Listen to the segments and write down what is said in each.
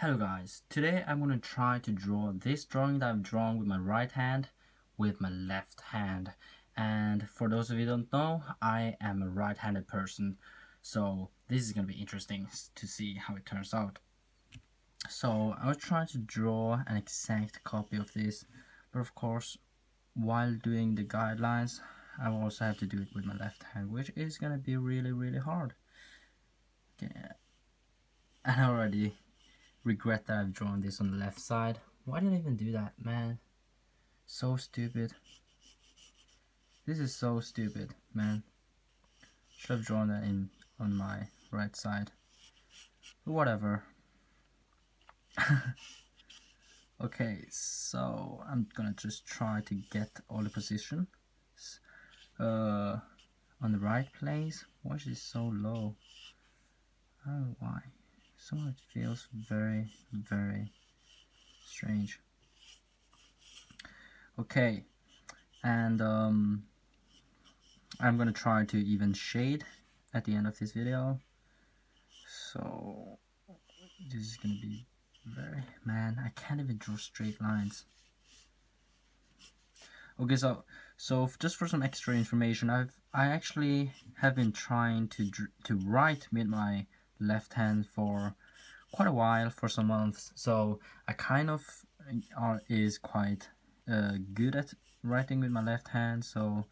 Hello guys, today I'm going to try to draw this drawing that I've drawn with my right hand with my left hand. And for those of you don't know, I am a right-handed person, so this is going to be interesting to see how it turns out. So I was trying to draw an exact copy of this, but of course, while doing the guidelines, I also have to do it with my left hand, which is going to be really, really hard. Okay. And already regret that I've drawn this on the left side. Why did I even do that, man? So stupid. This is so stupid, man. Should have drawn that in on my right side. Whatever. okay, so I'm gonna just try to get all the positions uh, on the right place. Why is this so low? Oh, why? So it feels very, very strange. Okay, and um, I'm gonna try to even shade at the end of this video. So this is gonna be very man. I can't even draw straight lines. Okay, so so just for some extra information, I've I actually have been trying to to write with my left hand for quite a while, for some months. So I kind of uh, is quite uh, good at writing with my left hand. So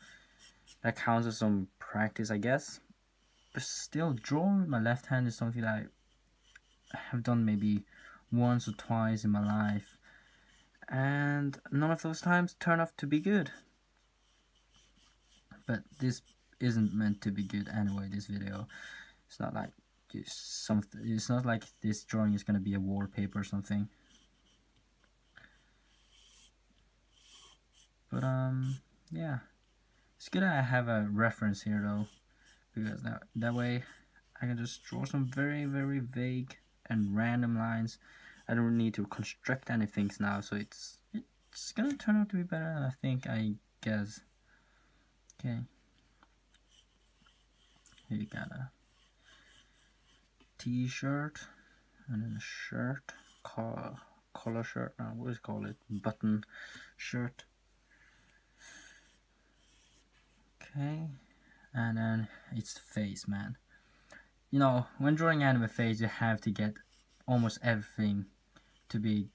that counts as some practice, I guess. But still, drawing with my left hand is something I have done maybe once or twice in my life. And none of those times turn out to be good. But this isn't meant to be good anyway, this video. It's not like something it's not like this drawing is gonna be a wallpaper or something. But um yeah. It's good I have a reference here though because that, that way I can just draw some very very vague and random lines. I don't need to construct anything now so it's it's gonna turn out to be better I think I guess. Okay. Here you gotta t-shirt and then a shirt collar, shirt now what do you call it? Button shirt. Okay. And then it's the face man. You know when drawing anime face you have to get almost everything to be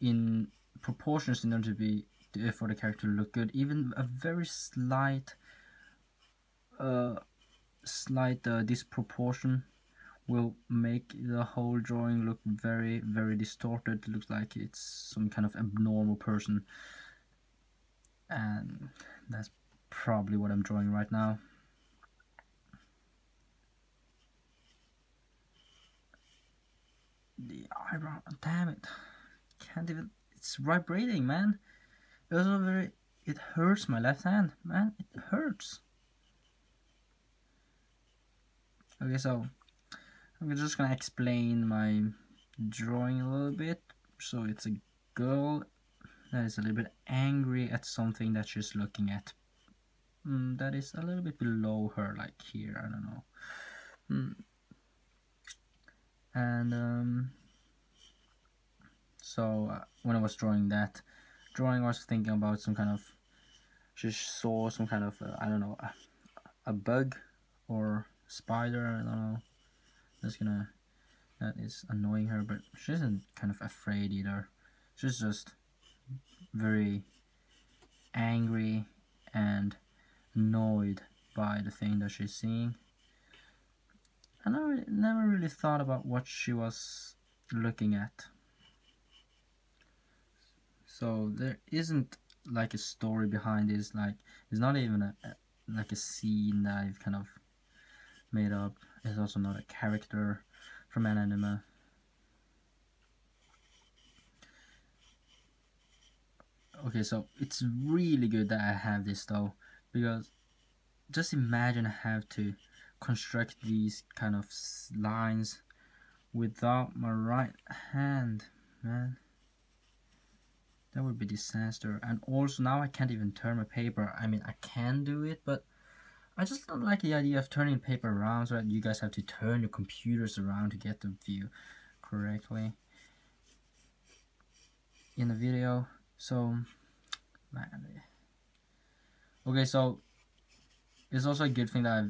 in proportions in order to be for the character to look good. Even a very slight uh slight uh, disproportion will make the whole drawing look very very distorted. It looks like it's some kind of abnormal person. And that's probably what I'm drawing right now. The eyebrow damn it. Can't even it's vibrating man. It was very it hurts my left hand man. It hurts. Okay so I'm just gonna explain my drawing a little bit. So it's a girl that is a little bit angry at something that she's looking at. Mm, that is a little bit below her, like here, I don't know. Mm. And um, so uh, when I was drawing that drawing, I was thinking about some kind of, she saw some kind of, uh, I don't know, a, a bug or spider, I don't know that's gonna that is annoying her but she isn't kind of afraid either. She's just very angry and annoyed by the thing that she's seeing. And I never really thought about what she was looking at. So there isn't like a story behind this like it's not even a, a like a scene that I've kind of made up is also not a character from an anime. Okay, so it's really good that I have this though, because just imagine I have to construct these kind of lines without my right hand, man. That would be disaster. And also now I can't even turn my paper. I mean, I can do it, but I just don't like the idea of turning paper around so that you guys have to turn your computers around to get the view. correctly in the video so man okay so it's also a good thing that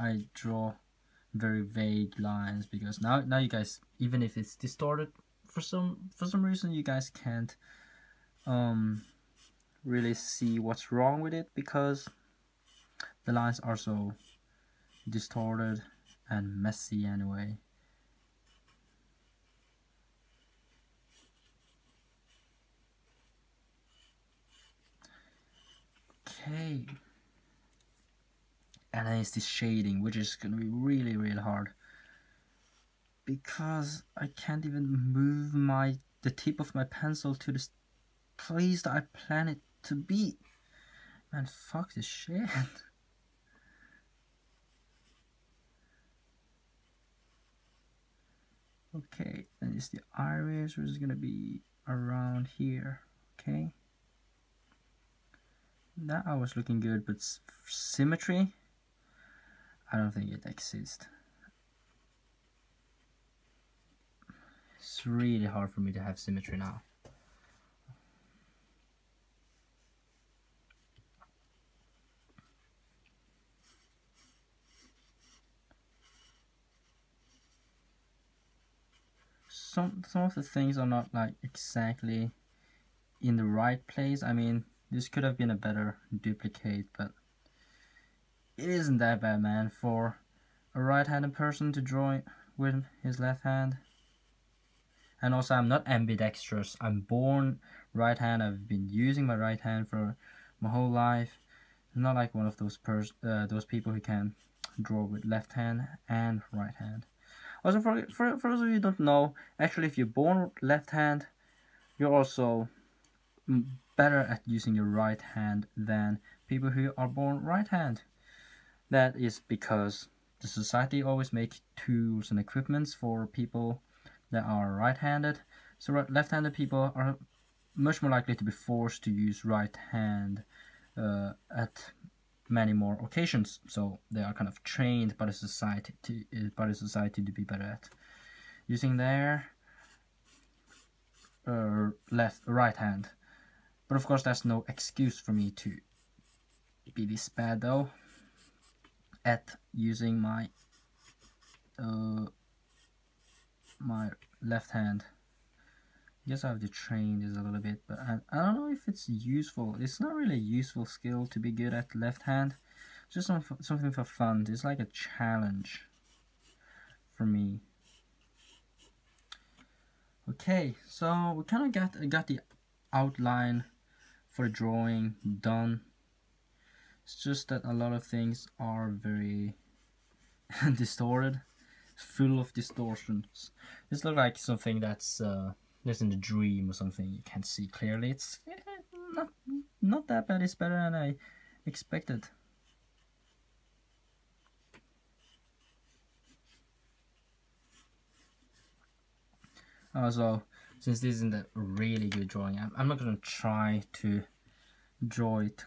I, I draw very vague lines because now now you guys even if it's distorted for some for some reason you guys can't um really see what's wrong with it because the lines are so distorted and messy anyway. Okay. And then it's this shading which is gonna be really really hard. Because I can't even move my the tip of my pencil to the place that I plan it to be. Man fuck this shit okay and it's the iris which is gonna be around here okay? That I was looking good but symmetry I don't think it exists. It's really hard for me to have symmetry now some some of the things are not like exactly in the right place I mean this could have been a better duplicate but it isn't that bad, man, for a right-handed person to draw with his left hand. And also, I'm not ambidextrous. I'm born right hand. I've been using my right hand for my whole life. I'm not like one of those pers uh, those people who can draw with left hand and right hand. Also, for, for, for those of you who don't know, actually, if you're born left hand, you're also better at using your right hand than people who are born right hand. That is because the society always make tools and equipments for people that are right-handed. So left-handed people are much more likely to be forced to use right hand uh, at many more occasions. So they are kind of trained by the society to uh, by the society to be better at using their uh, left right hand. But of course, that's no excuse for me to be this bad though at using my uh, my left hand. Guess I have to train this a little bit, but I, I don't know if it's useful. It's not really a useful skill to be good at left hand. It's just some, something for fun. It's like a challenge for me. Okay, so we kind of got got the outline for drawing done. It's just that a lot of things are very distorted, full of distortions. This looks like something that's uh, that's in the dream or something. You can't see clearly. It's eh, not not that bad. It's better than I expected. Also, since this isn't a really good drawing, I'm, I'm not gonna try to draw it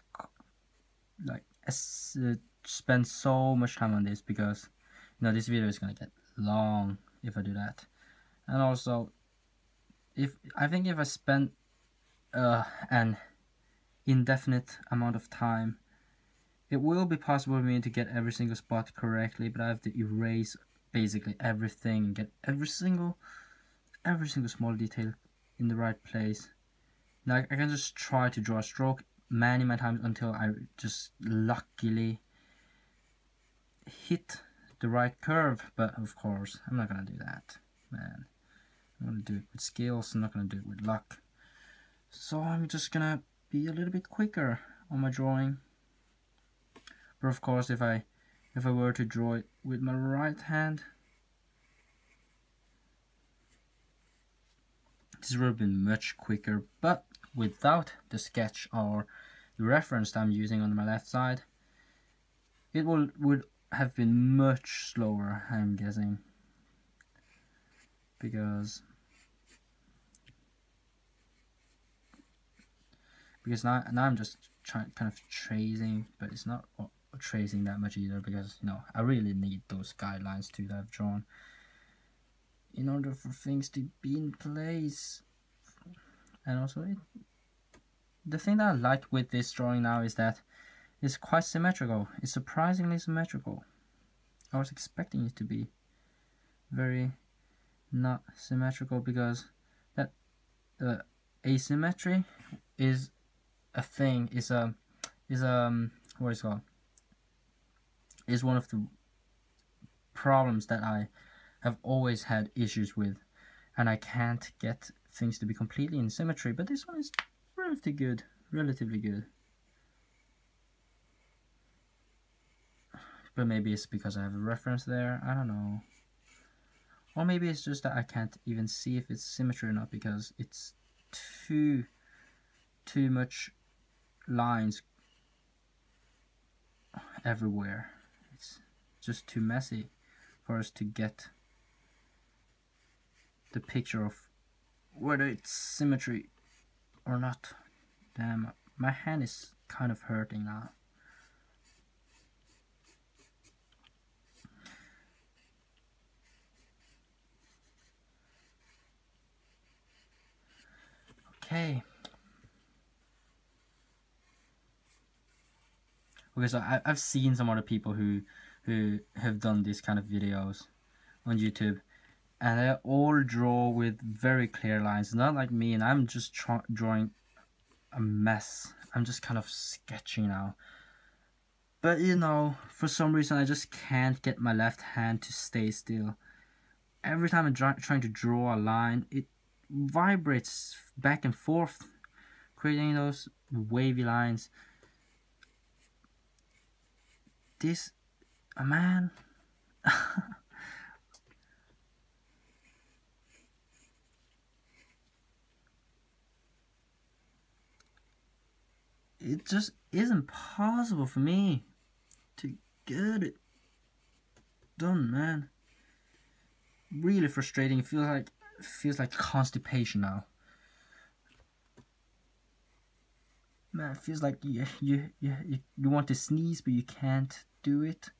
like uh, spend so much time on this because you know this video is gonna get long if I do that and also if I think if I spend uh, an indefinite amount of time it will be possible for me to get every single spot correctly but I have to erase basically everything and get every single every single small detail in the right place. Like I can just try to draw a stroke many many times until I just luckily hit the right curve but of course I'm not gonna do that man I'm gonna do it with skills I'm not gonna do it with luck. So I'm just gonna be a little bit quicker on my drawing. But of course if I if I were to draw it with my right hand this would have been much quicker. But without the sketch or the reference that I'm using on my left side, it will would have been much slower, I'm guessing. Because because now, now I'm just trying kind of tracing, but it's not tracing that much either because you know I really need those guidelines to that I've drawn. in order for things to be in place and also it, the thing that I like with this drawing now is that it's quite symmetrical it's surprisingly symmetrical I was expecting it to be very not symmetrical because that uh, asymmetry is a thing is a is um what is called? Is one of the problems that I have always had issues with. And I can't get things to be completely in symmetry but this one is relatively good relatively good. But maybe it's because I have a reference there I don't know. Or maybe it's just that I can't even see if it's symmetry or not because it's too too much lines everywhere it's just too messy for us to get the picture of whether it's symmetry or not. Damn, my hand is kind of hurting now. Okay. Okay, so I, I've seen some other people who who have done these kind of videos on YouTube and they all draw with very clear lines. Not like me and I'm just drawing a mess. I'm just kind of sketching now. But you know for some reason I just can't get my left hand to stay still. Every time I'm trying to draw a line it vibrates back and forth creating those wavy lines this a man it just isn't possible for me to get it done, man. Really frustrating. It feels like it feels like constipation now. Man, it feels like you you you you want to sneeze but you can't do it.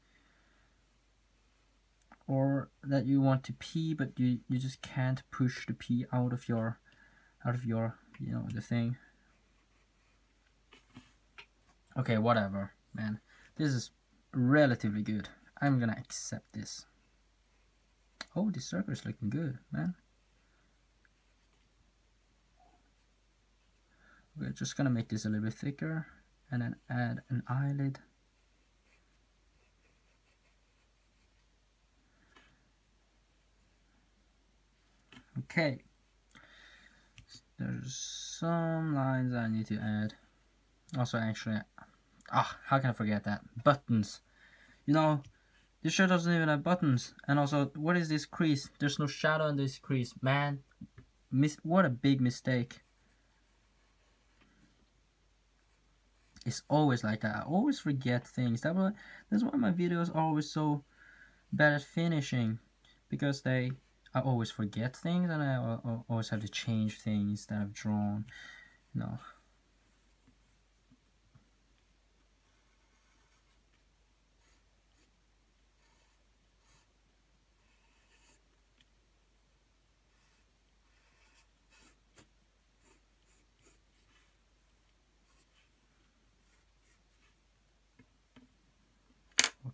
Or that you want to pee but you you just can't push the pee out of your out of your you know the thing. Okay, whatever, man. This is relatively good. I'm gonna accept this. Oh, this circle is looking good, man. We're just gonna make this a little bit thicker and then add an eyelid. Okay. There's some lines I need to add. Also, actually, ah, how can I forget that? Buttons. You know, this shirt doesn't even have buttons. And also, what is this crease? There's no shadow on this crease. Man, miss what a big mistake. It's always like that. I always forget things. That why, that's why my videos are always so bad at finishing. Because they, I always forget things and I always have to change things that I've drawn. You know.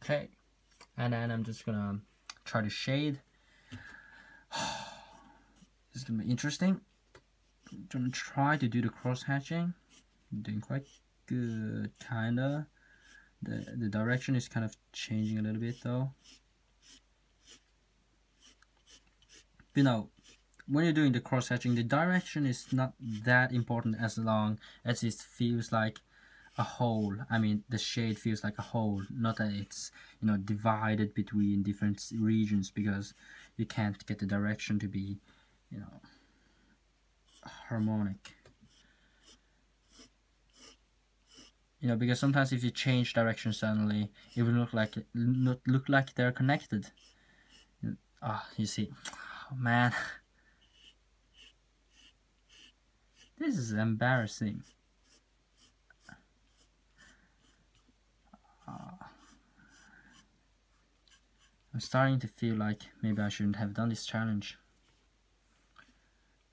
Okay, and then I'm just gonna try to shade. this is gonna be interesting. I'm gonna try to do the cross hatching. I'm doing quite good, kinda. The the direction is kind of changing a little bit though. You know, when you're doing the cross hatching, the direction is not that important as long as it feels like a whole i mean the shade feels like a whole not that it's you know divided between different regions because you can't get the direction to be you know harmonic. You know because sometimes if you change direction suddenly it will look like not look like they're connected. Ah oh, you see oh, man. This is embarrassing I'm starting to feel like maybe I shouldn't have done this challenge.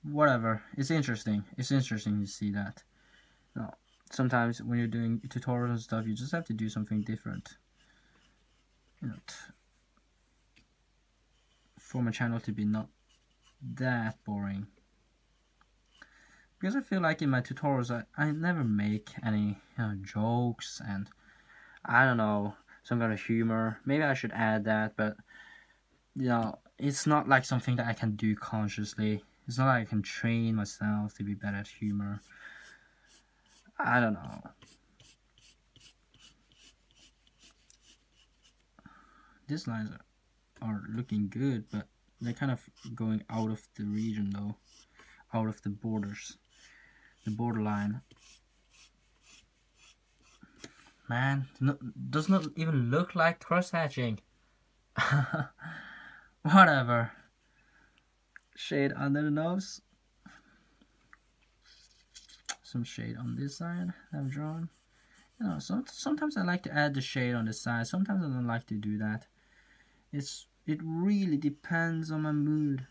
whatever. It's interesting. It's interesting to see that. No, sometimes when you're doing tutorials and stuff, you just have to do something different. You know, for my channel to be not that boring. Because I feel like in my tutorials, I, I never make any you know, jokes and I don't know, some kind of humor. Maybe I should add that, but you know, it's not like something that I can do consciously. It's not like I can train myself to be better at humor. I don't know. These lines are, looking good, but they're kind of going out of the region though. Out of the borders. The borderline. Man, does not even look like cross-hatching. Whatever. Shade under the nose. Some shade on this side I've drawn. You know, so, sometimes I like to add the shade on the side. Sometimes I don't like to do that. It's It really depends on my mood.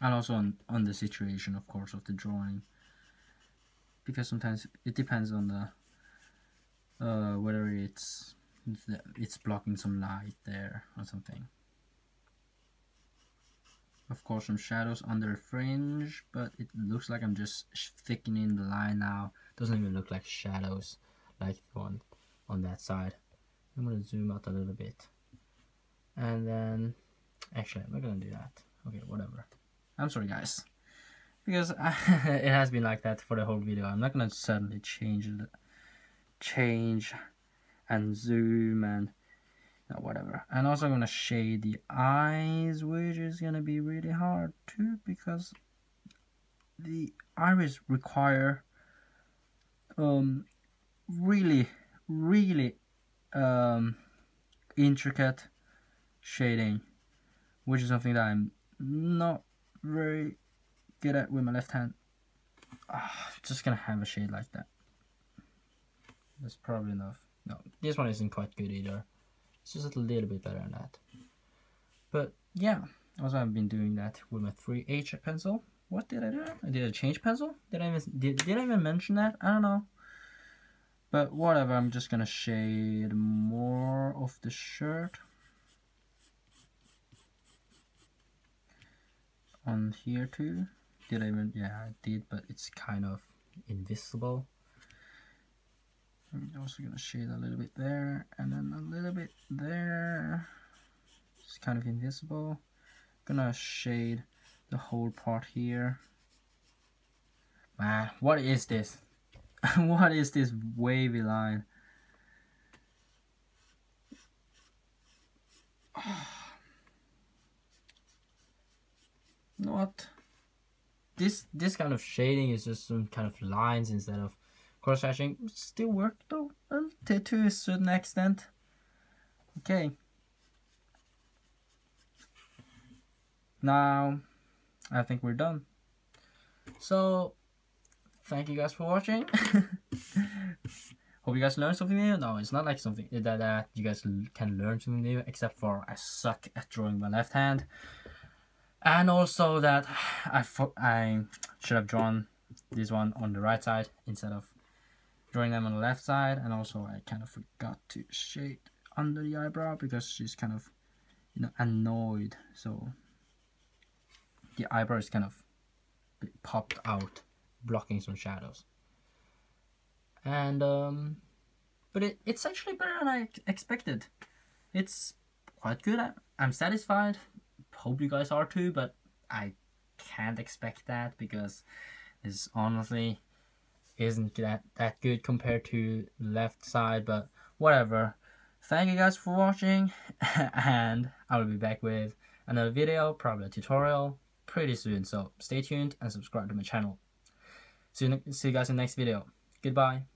And also on, on the situation, of course, of the drawing. Because sometimes it depends on the uh, whether it's it's blocking some light there or something. Of course some shadows under the fringe, but it looks like I'm just thickening the line now. Doesn't even look like shadows like the one on that side. I'm gonna zoom out a little bit. And then, actually I'm not gonna do that. Okay, whatever. I'm sorry guys. Because it has been like that for the whole video. I'm not gonna suddenly change it. Change and zoom and whatever. And also I'm gonna shade the eyes, which is gonna be really hard too because the iris require um really really um intricate shading which is something that I'm not very good it with my left hand ah, just gonna have a shade like that that's probably enough no, this one isn't quite good either. It's just a little bit better than that. But yeah, also I've been doing that with my 3H pencil. What did I do? I did a change pencil? Did I even did, did I even mention that? I don't know. But whatever, I'm just gonna shade more of the shirt. On here too. Did I even yeah I did but it's kind of invisible. I'm also going to shade a little bit there and then a little bit there. It's kind of invisible. Gonna shade the whole part here. Man, what is this? what is this wavy line? what? This this kind of shading is just some kind of lines instead of cross hatching still work though, to, a certain extent. Okay. Now, I think we're done. So, thank you guys for watching. Hope you guys learned something new. No, it's not like something that, that you guys can learn something new, except for I suck at drawing my left hand. And also that I, I should have drawn this one on the right side instead of drawing them on the left side. And also I kind of forgot to shade under the eyebrow because she's kind of you know annoyed. So the eyebrow is kind of popped out blocking some shadows. And um but it, it's actually better than I expected. It's quite good. I'm satisfied hope you guys are too but I can't expect that because it's honestly isn't that, that good compared to left side, but whatever. Thank you guys for watching, and I will be back with another video, probably a tutorial, pretty soon. So stay tuned and subscribe to my channel. See you, see you guys in the next video. Goodbye.